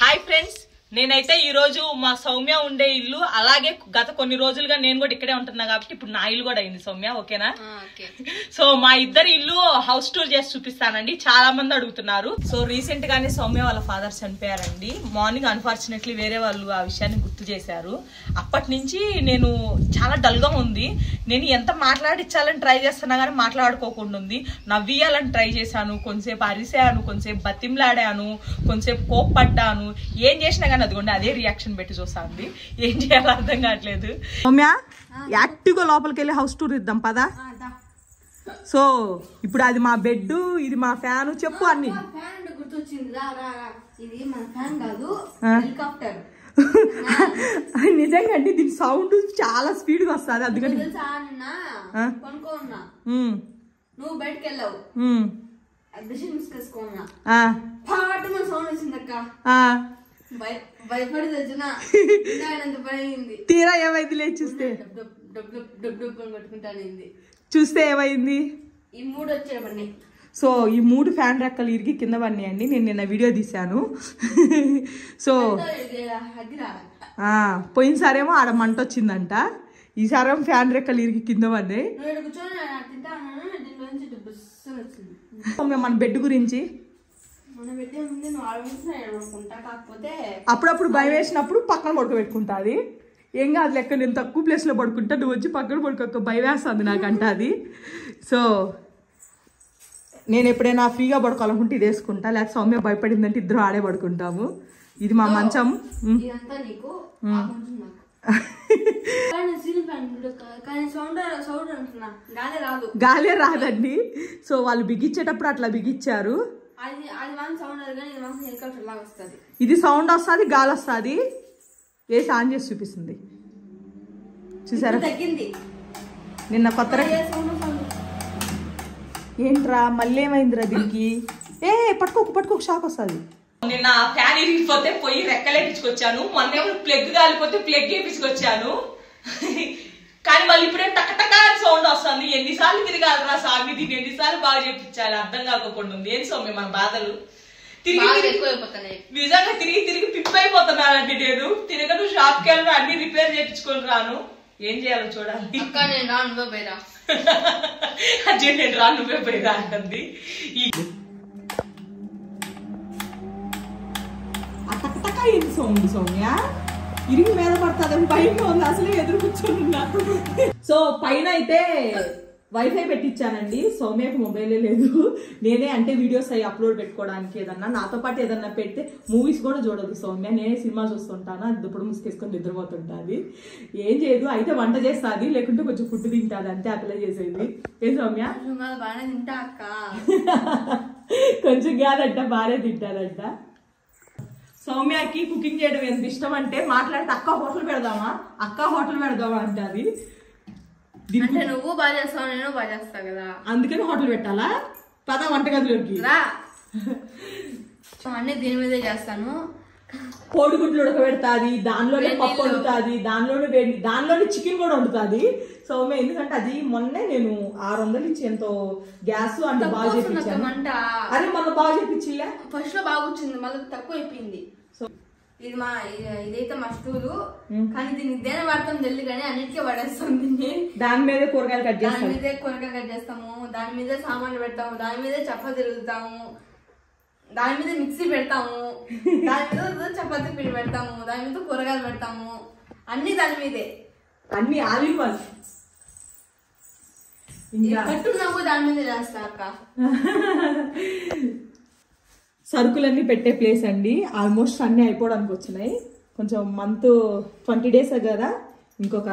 Hi friends, నేనైతే ఈ రోజు మా సౌమ్య ఉండే ఇల్లు అలాగే గత కొన్ని రోజులుగా నేను కూడా ఇక్కడే ఉంటున్నా కాబట్టి ఇప్పుడు నా ఇల్లు కూడా అయింది సౌమ్య ఓకేనా? ఓకే. సో మా ఇద్దరి ఇల్లు హౌస్ టూర్ చేసి చూపిస్తానండి. చాలా మంది అడుగుతున్నారు. సో రీసెంట్ గానే సౌమ్య వాళ్ళ ఫాదర్ చనిపోయారండి. మార్నింగ్ అన్ఫార్చునేట్లీ వేరే వాళ్ళు ఆ విషయాన్ని గుర్తు చేశారు. అప్పటి నుంచి నేను చాలా డల్గా ఉంది. నేను ఎంత మాట్లాడించాలని ట్రై చేస్తున్నా కానీ మాట్లాడుకోకుండా ఉంది. నవ్వియాలని ట్రై చేశాను. కొంతసేపు అరిసాను కొంతసేపు బతిమ్లాడాను కొంతసేపు కోప్పడ్డాను. ఏం చేసినా కానీ అదిగోండి అదే రియాక్షన్ పెట్టి చూస్తాంది ఏం చేయాలో అర్థం కావట్లేదు. సౌమ్య యాక్టివ్గా లోపలికి వెళ్ళి హౌస్ టూర్ ఇద్దాం పదా? సో ఇప్పుడు అది మా బెడ్ ఇది మా ఫ్యాన్ చెప్పు అన్ని. ఫ్యాన్ అంటే గుర్తొచ్చింది రా రా రా. ఇది మన ఫ్యాన్ కాదు ఆ. హెలికాప్టర్ నిజంగా అంటే దీని సౌండ్ చాలా స్పీడ్గా వస్తుంది అందుకని. నువ్వు బయటకు వెళ్ళావు సౌండ్ తీరా ఏమైంది లేదు చూస్తే? చూస్తే ఏమైంది? ఈ మూడు వచ్చేవన్నీ సో ఈ మూడు ఫ్యాన్ రెక్కలు ఇరిగి కింద పడినాయండి. నేను నిన్న వీడియో తీశాను. సో పోయినసారేమో ఆడ మంట వచ్చిందంట. ఈసారేమో ఫ్యాన్ రెక్కలు ఇరిగి కింద సౌమ్య, మన బెడ్ గురించి అప్పుడప్పుడు భయం వేసినప్పుడు పక్కన పడుకోబెట్టుకుంటుంది ఏం కాదు లెక్క నేను తక్కువ ప్లేస్లో పడుకుంటా నువ్వు వచ్చి పక్కన పడుకోక భయం వేస్తుంది నాకంట అది. సో నేను ఎప్పుడైనా ఫ్రీగా పడుకోవాలనుకుంటే ఇది వేసుకుంటా లేకపోతే సౌమ్య భయపడిందంటే ఇద్దరు ఆడే పడుకుంటాము. ఇది మా మంచం. గాలే రాదండి. సో వాళ్ళు బిగించేటప్పుడు అట్లా బిగించారు. అది అది మాత్రం సౌండ్ రాదు కానీ ఇది మాత్రం హెలికాప్టర్ లాగా వస్తుంది. ఇది సౌండ్ వస్తుంది గాలి వస్తుంది. వేసి ఆన్ చేసి చూపిస్తుంది? చూసారా? తగ్గింది. నిన్న కొత్త ఏంట్రా మళ్ళీ ఏమైందిరా దీనికి? ఏ పట్టుకోకు పట్టుకోకు షాక్ వస్తుంది. నిన్న ఫ్యాన్ ఇరిగిపోతే పోయి రెక్కలేపించుకొచ్చాను మొన్న ప్లగ్ కాలిపోతే ప్లగ్ వేపించుకొచ్చాను కానీ మళ్ళీ ఇప్పుడే టక టక అని సౌండ్ వస్తుంది. ఎన్నిసార్లు తిరగాలరా సామి దీన్ని ఎన్నిసార్లు బాగా చేపించాలి? అర్థం కాకుండా ఉంది. ఏం సౌమ్య మన బాధలు? తిరిగి నిజంగా తిరిగి తిరిగి పిప్పి అయిపోతున్నానండి నేను. తిరగను షాప్కి వెళ్ళను అన్ని రిపేర్ చేయించుకొని రాను. ఏం చేయాలో చూడాలి. నేను రాను నువ్వే పోయిరా అజయ్ నేను రా నువ్వే పోయిరా అంటుంది. ఈ సౌండ్ సౌమ్య? ఇరిగి మీద పడుతుందని భయంగా ఉంది. అసలే ఎదురు కూర్చొని సో పైన అయితే వైఫై పెట్టించానండి సౌమ్యకి మొబైలే లేదు. నేనే అంటే వీడియోస్ అవి అప్లోడ్ పెట్టుకోవడానికి ఏదన్నా నాతో పాటు ఏదన్నా పెడితే మూవీస్ కూడా చూడదు సౌమ్య. నేనే సినిమా చూస్తుంటాను? అది ఇప్పుడు ముసుకేసుకొని నిద్రపోతుంటుంది. ఏం చేయదు. అయితే వంట చేస్తుంది. లేకుంటే కొంచెం ఫుడ్ తింటుంది. అంతే అప్లై చేసేది. ఏం సౌమ్య? బాగానే తింటా అక్క. కొంచెం కాదంట బాగానే తింటారంట సౌమ్యకి కుకింగ్ చేయడం ఎంత ఇష్టం అంటే మాట్లాడితే అక్క హోటల్ పెడదామా? అక్క హోటల్ పెడదామా? అంటది దీనికి అంటే నువ్వు బాగా చేస్తావు నేను బాగా చేస్తా కదా. అందుకని హోటల్ పెట్టాలా? పద వంటగదిలోకి. రా. అన్ని దీని మీదే చేస్తాను. కోడిగుడ్లు ఉడకబెడతాది దానిలోనే పప్పు. వండుతాది దానిలోనే వేడి దానిలోనే చికెన్ కూడా వండుతాది. సౌమ్య ఎందుకంటే అది మొన్నే నేను ఆరు వందలు ఇచ్చి ఎంతో గ్యాస్ అంటే బాగా చేపించాను. అరే మొన్న బాగా చేపించిలే? ఫస్ట్లో బాగా వచ్చింది మళ్ళీ తక్కువ అయిపోయింది. సో ఇది మా ఇది- ఇదైతే మా స్టూలు. మ్మ్. కానీ దీన్ని దేని వాడతాం తెలియదు కానీ అన్నిటికీ దీన్ని. దాని మీదే కూరగాయలు కట్ దాని చేస్తాను మీదే కూరగాయ కట్ చేస్తాము. దాని మీదే సామాన్లు పెడతాము. దాని మీదే చపాతీ తిరుగుతాము. దాని మీద మిక్సీ పెడతాము. దాని మీద చపాతీ పిండి పెడతాము. దాని మీద కూరగాయలు పెడతాము. అన్ని దాని మీదే. అన్ని ఆలివ్ వన్. ఇంకా? కట్టున్నా కూడా దాని మీదే చేస్తా అక్క. సరుకులన్నీ పెట్టే ప్లేస్ అండి. ఆల్మోస్ట్ అన్నీ అయిపోవడానికి వచ్చినాయి. కొంచెం మంత్ ట్వంటీ డేస్ కదా. ఇంకొక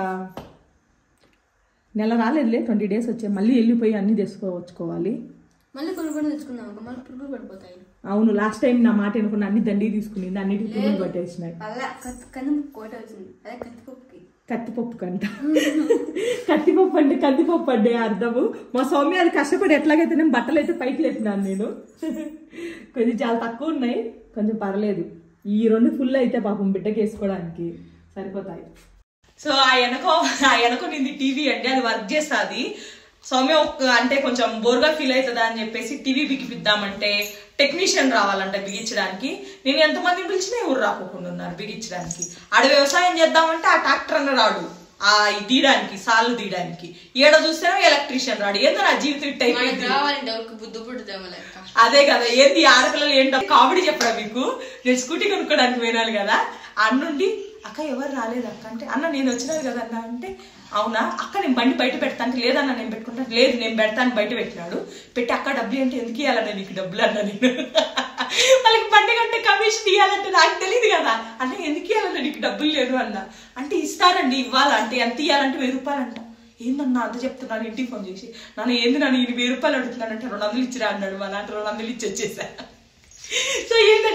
నెల రాలేదులే ట్వంటీ డేస్ వచ్చాయి. మళ్ళీ వెళ్ళిపోయి అన్నీ తెచ్చుకోవచ్చుకోవాలి. మళ్ళీ కొన్ని తెచ్చుకుందాం అక్క. మళ్ళీ పురుగులు పడిపోతాయి. అవును లాస్ట్ టైం నా మాట అనుకున్న అన్ని దండి తీసుకునింది అన్నిటికి పట్టేసినాయి. కత్తిపప్పు కంట కత్తిపప్పు అంటే కందిపప్పు అంటే అర్థము. మా సౌమ్య అది కష్టపడి ఎట్లాగైతే నేను బట్టలు అయితే పైకి లేపినాను నేను. కొంచెం చాలా తక్కువ ఉన్నాయి కొంచెం పర్లేదు. ఈ రెండు ఫుల్ అయితే పాపం బిడ్డకి వేసుకోవడానికి సరిపోతాయి. సో ఆ వెనక ఆ వెనక నింది టీవీ అండి అది వర్క్ చేస్తుంది. సౌమ్య ఒక అంటే కొంచెం బోర్గా ఫీల్ అవుతుందా అని చెప్పేసి టీవీ బిగిపిద్దామంటే టెక్నీషియన్ రావాలంట బిగించడానికి. నేను ఎంతమంది పిలిచినా ఎవరు రాకుండా ఉన్నారు బిగించడానికి. ఆడ వ్యవసాయం చేద్దామంటే ఆ ట్రాక్టర్ అన్న రాడు. ఆ తీయడానికి సార్లు తీయడానికి. ఈడ చూస్తేనే ఎలక్ట్రీషియన్ రాడు. ఏందో నా జీవితం ఇట్ అయిపోయింది. అదే కదా ఏంది ఆడపిల్లలు ఏంటో కామెడీ చెప్పరా మీకు? నేను స్కూటీ కొనుక్కోడానికి పోయినాను కదా. అన్నుండి అక్క ఎవరు రాలేదు అక్క? అంటే అన్న నేను వచ్చినాను కదా అన్న అంటే అవునా? అక్క నేను బండి బయట పెడతాను. లేదన్నా నేను పెట్టుకుంటాను లేదు నేను పెడతాను. బయట పెట్టినాడు. పెట్టి అక్క డబ్బులు అంటే ఎందుకు ఇవ్వాలన్నా నీకు డబ్బులు అన్న నేను? వాళ్ళకి బండి కంటే కమిషన్ ఇవ్వాలంటే నాకు తెలియదు కదా. అంటే ఎందుకు ఇవ్వాలన్నా నీకు డబ్బులు లేదు అన్న? అంటే ఇస్తారండి ఇవ్వాలంటే. ఎంత ఇవ్వాలంటే వెయ్యి రూపాయలంట. ఏందన్నా అంత చెప్తున్నాను ఇంటికి ఫోన్ చేసి. నన్ను ఏంది నన్ను ఈయన వెయ్యి రూపాయలు అడుగుతున్నానంటే రెండు వందలు ఇచ్చిరా అన్నాడు. మా నాన్న రెండు వందలు ఇచ్చి వచ్చేసా.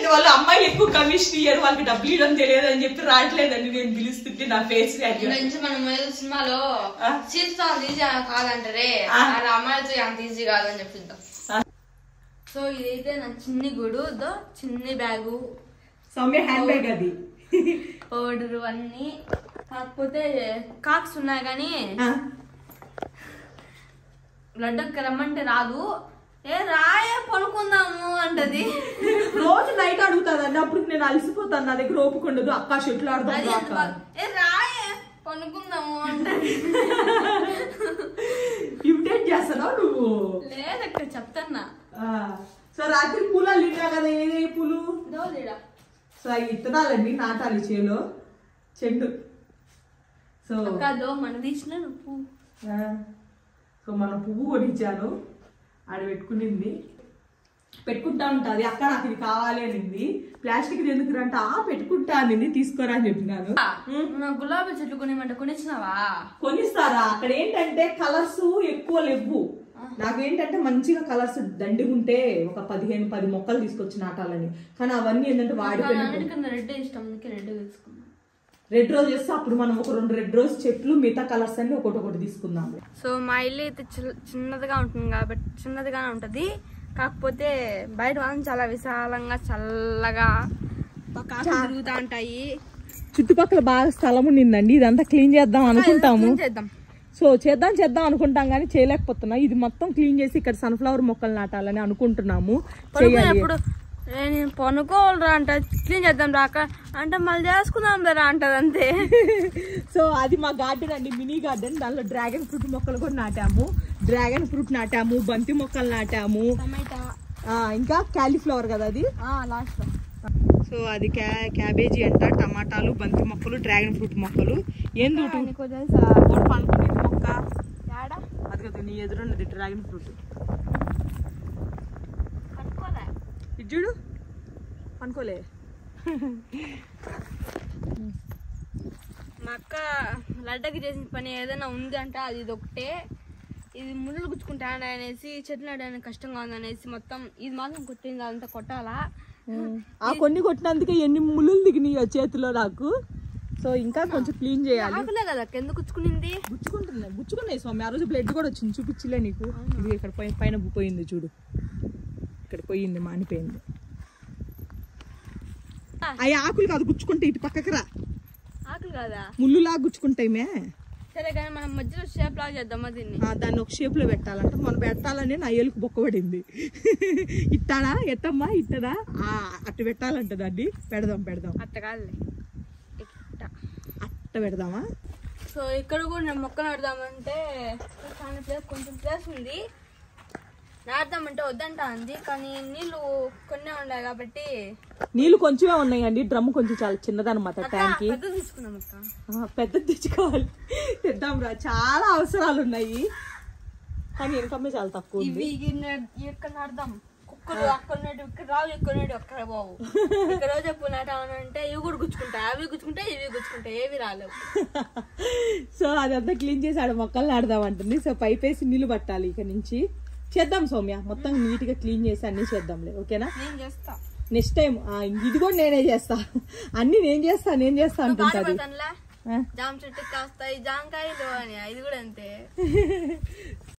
వాళ్ళు అమ్మాయి ఎక్కువ కమిషన్ ఇయ్యారు వాళ్ళకి డబ్బులు ఇవ్వడం తెలియదు అని చెప్పి రావట్లేదండి నేను పిలుస్తుంటే నా ఫేస్ నుంచి మనం సినిమాలో అంత ఈజీ కాదంటారే? అమ్మాయిలతో అంత ఈజీ కాదని చెప్పిద్దాం సో ఇదైతే నా చిన్ని గుడు చిన్ని బ్యాగు. సౌమ్య హ్యాండ్ బ్యాగ్ అది. పౌడరు అన్ని. కాకపోతే కాక్స్ ఉన్నాయి కానీ లడ్డక్క రమ్మంటే రాదు. ఏ రాయే పడుకుందాము అంటది. రోజు నైట్ అడుగుతాదండి అప్పుడు నేను అలసిపోతాను నా దగ్గర ఓపుకుండదు అక్క షెట్లు ఆడుతాను బాగా- ఏ రాయే పనుకుందాము అంటది. ఇమిటేట్ చేస్తున్నావు నువ్వు? లేదక్క చెప్తాన్నా. సో రాత్రి పూలాలు తిన్నా కదా ఏ పూలు? సో అవి విత్తనాలండి నాటాలి చేలో చెండు. సో అక్క దో మన తీసిన నువ్వు. ఆ, సో మనం పువ్వు కొనిచ్చాను. ఆడ పెట్టుకునింది. పెట్టుకుంటా ఉంటుంది అక్క నాకు ఇది కావాలి అనింది. ప్లాస్టిక్ ఎందుకు అంటే ఆ పెట్టుకుంటా అనింది తీసుకోరా అని చెప్పినాను. గులాబీ చెట్లు కొనిమంటే కొనిచ్చినావా? కొనిస్తారా? అక్కడ ఏంటంటే కలర్స్ ఎక్కువ లేవు. నాకేంటంటే మంచిగా కలర్స్ దండిగుంటే ఒక పదిహేను పది మొక్కలు తీసుకొచ్చి నాటాలని. కానీ అవన్నీ ఏంటంటే వాడిపోయిన రెడ్ ఇష్టం రెడ్ తీసుకున్నా. రెడ్ రోజ్ చేస్తే అప్పుడు మనం ఒక రెండు రెడ్ రోజ్ చెట్లు మిగతా కలర్స్ అన్ని ఒకటి ఒకటి తీసుకుందాం. సో మా ఇల్లు అయితే చిన్నదిగా ఉంటుంది కాబట్టి చిన్నదిగానే ఉంటది. కాకపోతే బయట మాత్రం చాలా విశాలంగా చల్లగా తిరుగుతా ఉంటాయి. చుట్టుపక్కల బాగా స్థలం ఉండిందండి. ఇదంతా క్లీన్ చేద్దాం అనుకుంటాము. చేద్దాం. సో చేద్దాం చేద్దాం అనుకుంటాం కానీ చేయలేకపోతున్నాం. ఇది మొత్తం క్లీన్ చేసి ఇక్కడ సన్ఫ్లవర్ మొక్కలు నాటాలని అనుకుంటున్నాము. చేయాలి. పడుకునేప్పుడు "ఏ, నేను పనుకోవాలరా అంట. క్లీన్ చేద్దాం రాక అంటే మళ్ళీ చేసుకుందాం రా అంటది అంతే. సో అది మా గార్డెన్ అండి మినీ గార్డెన్. దానిలో డ్రాగన్ ఫ్రూట్ మొక్కలు కూడా నాటాము. డ్రాగన్ ఫ్రూట్ నాటాము బంతి మొక్కలు నాటాము. ఇంకా క్యాలీఫ్లవర్ కదా అది? లాస్ట్ సో అది క్యా క్యాబేజీ అంట టమాటాలు బంతి మొక్కలు డ్రాగన్ ఫ్రూట్ మొక్కలు. ఏం చూటు నీకు తెలుసా? ఒకటి పండుకునేది మొక్క. అది కదా నీ ఎదురున్నది డ్రాగన్ ఫ్రూట్ కనుక్కోలే ఇది చూడు. అనుకోలే. మా అక్క లడ్డకి చేసిన పని ఏదైనా ఉంది అంటే అది ఇది ఒకటే ఇది ముళ్ళు గుచ్చుకుంటాను అనేసి చెట్లు నాటడానికి కష్టంగా ఉంది అనేసి మొత్తం ఇది మాత్రం కొట్టింది అదంతా కొట్టాలా? ఆ కొన్ని కొట్టినందుకే ఎన్ని ముళ్ళు దిగినాయో చేతిలో నాకు. సో ఇంకా కొంచెం క్లీన్ చేయాలి. కదా ఎందుకు గుచ్చుకునింది? గుచ్చుకుంటున్నాయి గుచ్చుకున్నాయి స్వామి. ఆ రోజు బ్లడ్ కూడా వచ్చింది చూపించలే నీకు. ఇది ఇక్కడ పైన పోయింది చూడు. ఇక్కడ పోయింది మానిపోయింది. అవి ఆకులు కాదు గుచ్చుకుంటాయి ఇటు పక్కకి రా. ఆకులు కదా? ముళ్ళులా గుచ్చుకుంటాయి మే. సరే కానీ మనం మధ్యలో షేప్ లాగా చేద్దామా దీన్ని? దాన్ని ఒక షేప్లో పెట్టాలంటే. మనం పెట్టాలని నా ఏలుకు బొక్కబడింది ఇట్టాడా ఎట్టమ్మా ఇట్టడా ఆ, అట్టు పెట్టాలంట దాన్ని. పెడదాం పెడదాం. అట్ట ఇట్ట. అట్ట పెడదామా? సో ఇక్కడ కూడా నేను మొక్క నాటుదామంటే కానీ ప్లేస్ కొంచెం ప్లేస్ ఉంది. నాటుదామంటే వద్దంట అంది కానీ నీళ్ళు కొన్నే ఉన్నాయి కాబట్టి. నీళ్ళు కొంచెమే ఉన్నాయండి డ్రమ్ కొంచెం చాలా చిన్నదన్నమాట అక్క, ట్యాంక్ పెద్ద తీసుకున్నాం అక్క. పెద్దది తెచ్చుకోవాలి. తెద్దాం రా చాలా అవసరాలు ఉన్నాయి. కానీ ఇన్కమ్ చాలా తక్కువ ఉంది. ఇవి ఇక్కడ కుక్కలు నాటి ఇక్కడ రావు బావు ఇక్కడ రోజు ఎప్పుడు అంటే ఇవి కూడా గుచ్చుకుంటాయి అవి గుచ్చుకుంటాయి ఇవి గుచ్చుకుంటాయి ఏవి రాలేవు. సో అదంతా క్లీన్ చేసి ఆడ మొక్కలు నాడదాం అంటుంది. సో పైప్ వేసి నీళ్ళు పట్టాలి ఇక నుంచి. చేద్దాం సౌమ్య. మొత్తం నీట్గా క్లీన్ చేసి అన్ని చేద్దాంలే. ఓకేనా? నెక్స్ట్ టైం ఇది కూడా నేనే చేస్తా. అన్ని నేను చేస్తా నేను చేస్తా అంటుంటది? జామ చెట్టుకి కాస్తాయి జామకాయలు అని ఇది కూడా అంతే.